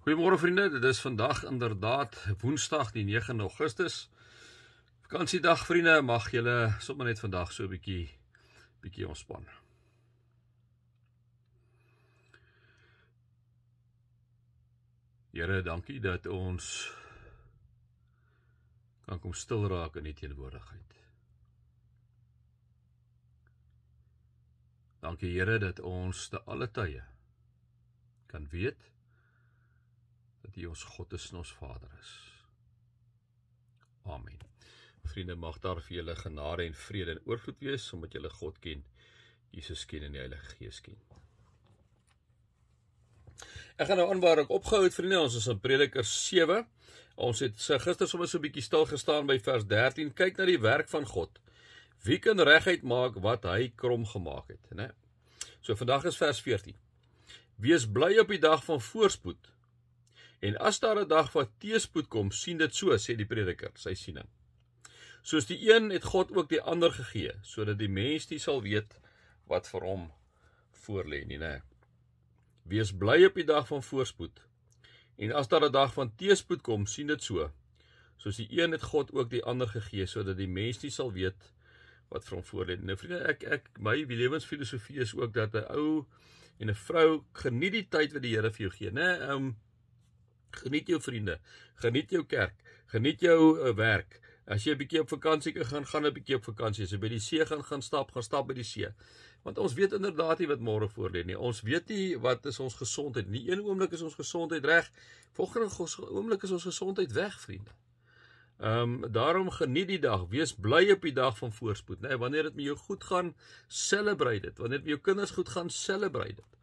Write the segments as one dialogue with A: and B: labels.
A: Goeiemôre vriende, dit is vandag inderdaad Woensdag die 9 Augustus. Vakansiedag vriende, mag julle sommer net vandag so 'n bietjie bietjie ontspan. Here, dankie dat ons kan kom stil raak in U teenwoordigheid. Dankie Here dat ons te alle tye kan weet dat U ons God is en ons Vader is. Amen. Vriende, mag daar vir julle genade en vrede en oorvloed wees omdat julle God ken, Jesus ken en die Heilige Gees ken. Ek gaan nou aan waar ek opgehou het vriende, ons is in Prediker 7. Ons het gister sommer so 'n bietjie stil gestaan by vers 13. Kyk na die werk van God. Wie kan regheid maak wat hy krom gemaak het, né? So vandag is vers 14. Wees bly op die dag van voorspoed En as daar 'n dag wat teëspoed kom, sien dit so, sê die prediker, sy siening. Soos die een het God ook die ander gegee, sodat die mens nie sal weet wat vir hom voorlê nie, né? Wees bly op die dag van voorspoed. En as daar 'n dag van teëspoed kom, sien dit so. Soos die een het God ook die ander gegee, sodat die mens nie sal weet wat voorlê nie. Nou vriende, ek ek my lewensfilosofie is ook dat 'n ou en 'n vrou geniet die tyd wat die Here vir jou gee, né? Ehm um, Geniet jou vriende, geniet jou kerk, geniet jou uh, werk. As jy 'n bietjie op vakansie gaan, gaan 'n bietjie op vakansie. As jy by die see gaan, gaan stap, gaan stap by die see. Want ons weet inderdaad nie wat môre voorlê nie. Ons weet nie wat is ons gesondheid nie. Een oomblik is ons gesondheid reg, volgende oomblik is ons gesondheid weg, vriende. Ehm um, daarom geniet die dag, wees bly op die dag van voorspoed, né? Nee, wanneer dit met jou goed gaan, celebrate dit. Wanneer dit met jou kinders goed gaan, celebrate dit.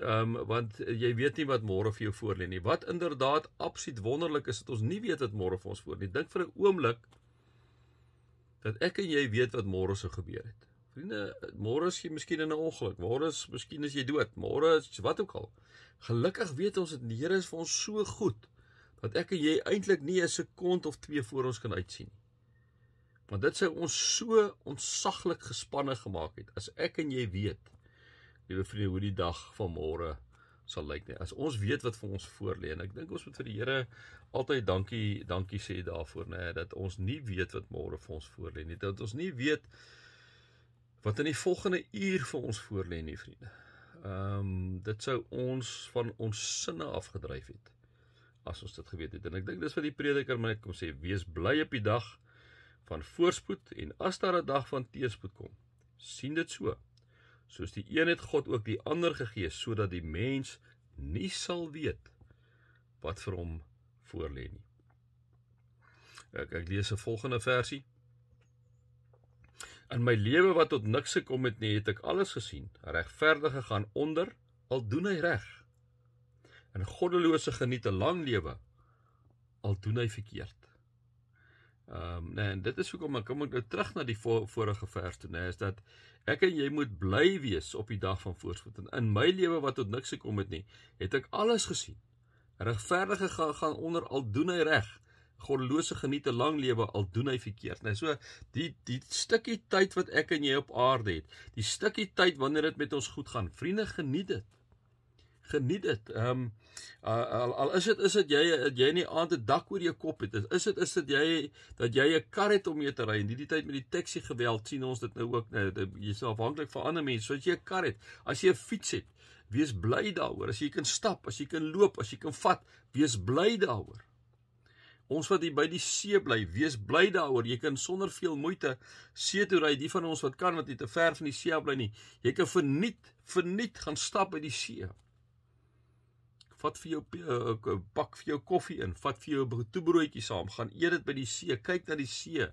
A: Ehm um, want jy weet nie wat môre vir jou voorlê nie. Wat inderdaad absoluut wonderlik is dat ons nie weet wat môre vir ons voorlê nie. Dink vir 'n oomblik dat ek en jy weet wat môre sou gebeur het. Vriende, môre is jy miskien in 'n ongeluk. Môre is miskien as jy dood. Môre is wat ook al. Gelukkig weet ons dat die Here is vir ons so goed dat ek en jy eintlik nie 'n sekond of twee voor ons kan uitsien nie. Want dit sou ons so ontsaglik gespanne gemaak het as ek en jy weet liewe vriende, hoe die dag van môre sal lyk nie. As ons weet wat vir ons voorlê en ek dink ons moet vir die Here altyd dankie dankie sê daarvoor nê dat ons nie weet wat môre vir ons voorlê nie. Dat ons nie weet wat in die volgende uur vir ons voorlê nie, vriende. Ehm um, dit sou ons van ons sinne afgedryf het as ons dit geweet het. En ek dink dis wat die prediker my kom sê, wees bly op die dag van voorspoed en as daar 'n dag van teëspoed kom, sien dit so soos die een het God ook die ander gegee sodat die mens nie sal weet wat vir hom voorlê nie. Ek ek lees 'n volgende versie. In my lewe wat tot niks gekom het nie, het ek alles gesien. Regverdige gaan onder, al doen hy reg. En goddelose geniet 'n lang lewe, al doen hy verkeerd. Ehm um, nee, en dit is hoekom ek kom ek nou terug na die vorige vers toe, nee, is dat ek en jy moet bly wees op die dag van voorspoed. En in my lewe wat tot niks gekom het nie, het ek alles gesien. Regverdige gaan gaan onder al doen hy reg. Goddelose geniet 'n lang lewe al doen hy verkeerd. Nou so die die stukkie tyd wat ek en jy op aarde het, die stukkie tyd wanneer dit met ons goed gaan, vriende, geniet dit geniet dit. Ehm um, al, al is dit is dit jy jy nie aand 'n dak oor jou kop het. Is dit is dit jy dat jy 'n kar het om mee te ry. In hierdie tyd met die taxi geweld sien ons dit nou ook nou jy's afhanklik van ander mense. So as jy 'n kar het, as jy 'n fiets het, wees bly daaroor. As jy kan stap, as jy kan loop, as jy kan vat, wees bly daaroor. Ons wat hier by die see bly, wees bly daaroor. Jy kan sonder veel moeite see toe ry. Die van ons wat kan wat nie te ver van die see bly nie. Jy kan verniet verniet gaan stap by die see vat vir jou uh, pak vir jou koffie in, vat vir jou 'n toebroodjie saam, gaan eet dit by die see, kyk na die see.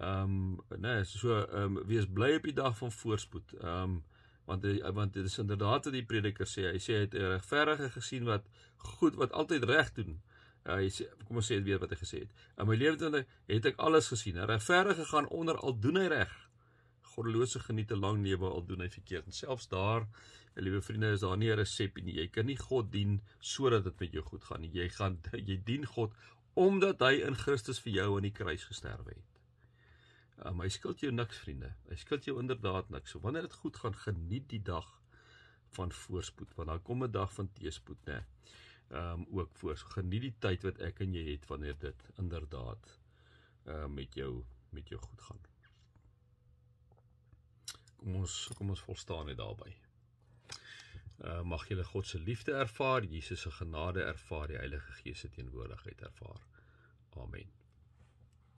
A: Ehm um, nee, so ehm um, wees bly op die dag van voorspoed. Ehm um, want want dit is inderdaad wat die prediker sê. Hy sê hy het 'n regverdige gesien wat goed wat altyd reg doen. Uh, hy sê kom ons sê dit weer wat hy gesê het. In my lewe het ek alles gesien. 'n Regverdige gaan onder al doen hy reg. Goddelose geniet 'n lang lewe al doen hy verkeerd. En selfs daar liewe vriende, is daar nie 'n resep nie. Jy kan nie God dien sodat dit met jou goed gaan nie. Jy gaan jy dien God omdat hy in Christus vir jou aan die kruis gesterf het. Um, hy skuld jou niks, vriende. Hy skuld jou inderdaad niks. So wanneer dit goed gaan, geniet die dag van voorspoed want dan kom 'n dag van teëspoed nê. Ehm um, ook voor. So geniet die tyd wat ek en jy het wanneer dit inderdaad ehm uh, met jou met jou goed gaan. Kom ons kom ons volstaan net daarbey. Uh mag julle God se liefde ervaar, Jesus se genade ervaar, die Heilige Gees se teenwoordigheid ervaar. Amen.